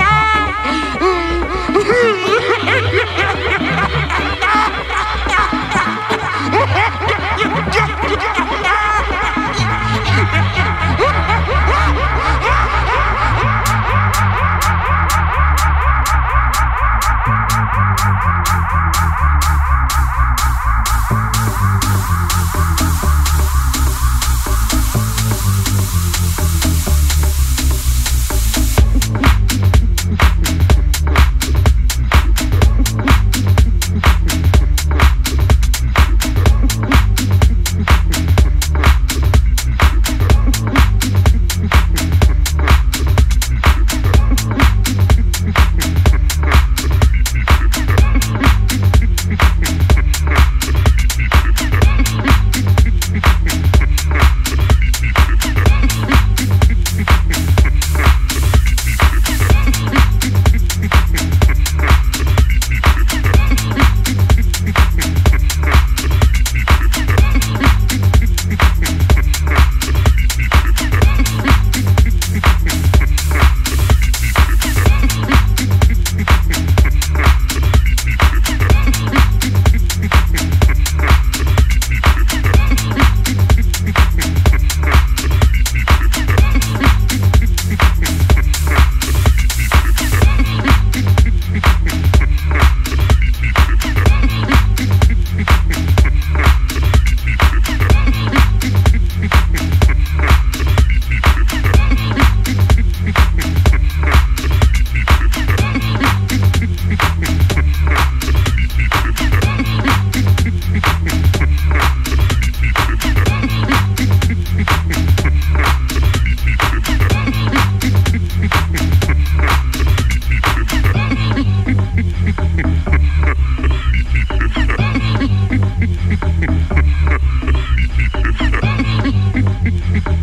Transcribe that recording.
ta